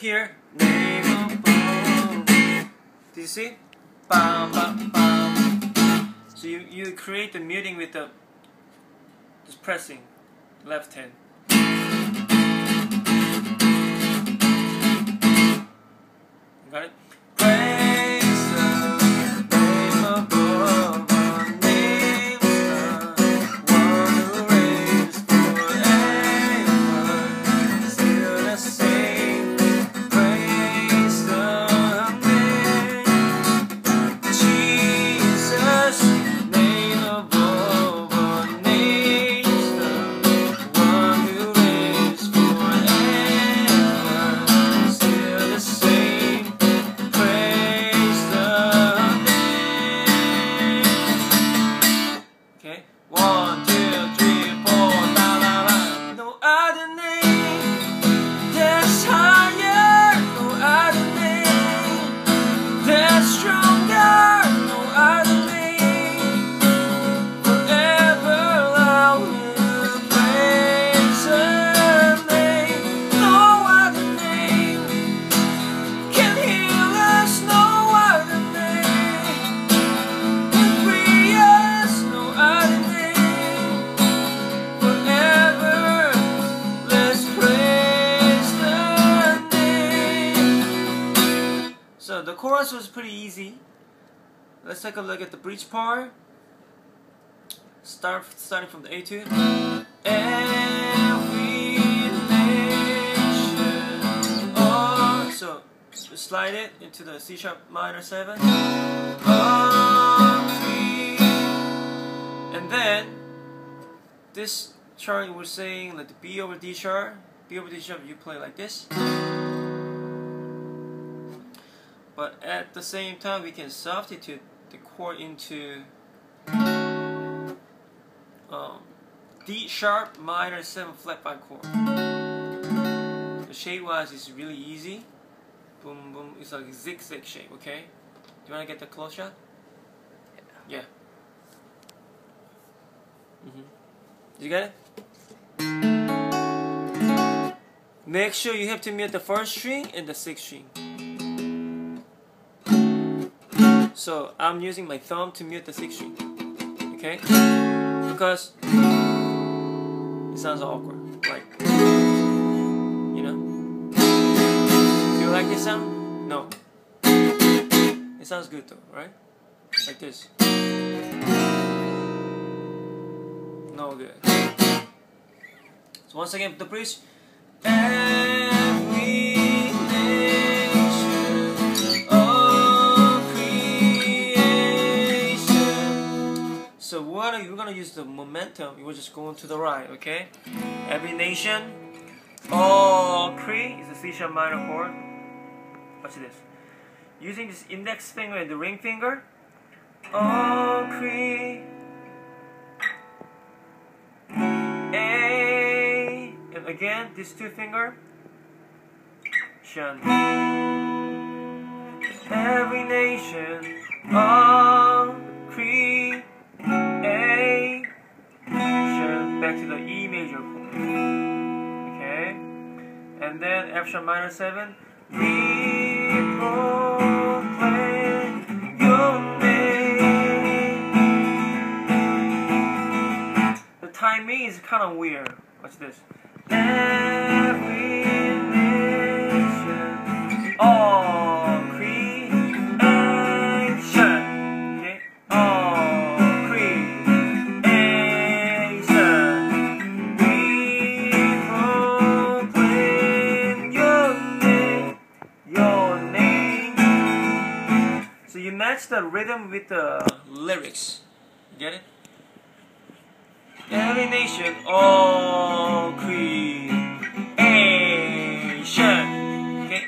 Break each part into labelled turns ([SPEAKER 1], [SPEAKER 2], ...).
[SPEAKER 1] here. Do you see? So you, you create the muting with the just pressing left hand. Chorus was pretty easy. Let's take a look at the bridge part. Start starting from the A2. Every nation. Oh, so slide it into the C sharp minor seven. And then this chart we're saying like the B over D sharp, B over D sharp you play like this. But at the same time we can substitute the chord into um, D sharp minor 7 flat 5 chord. The shape wise is really easy. Boom boom, it's like a zigzag shape, okay? Do you want to get the close shot? Yeah. hmm Did you get it? Make sure you have to mute the first string and the sixth string. So I'm using my thumb to mute the sixth string. Okay? Because it sounds awkward. Like you know? Do you like this sound? No. It sounds good though, right? Like this. No good. So once again, the bridge. We're gonna use the momentum. You will just go to the right, okay? Every nation, all cre is a C sharp minor chord. Watch this. Using this index finger and the ring finger, all cre. A and again this two finger shun every nation all back to the E major chord okay and then F sharp minor 7 we proclaim your name the timing is kind of weird. Watch this. Match the rhythm with the lyrics. Get it? Every nation, all creation. Okay,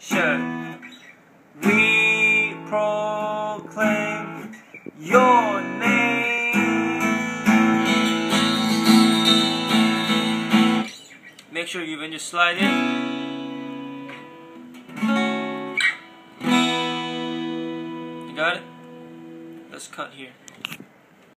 [SPEAKER 1] Asian. We proclaim your name. Make sure you when you slide it. Cut here.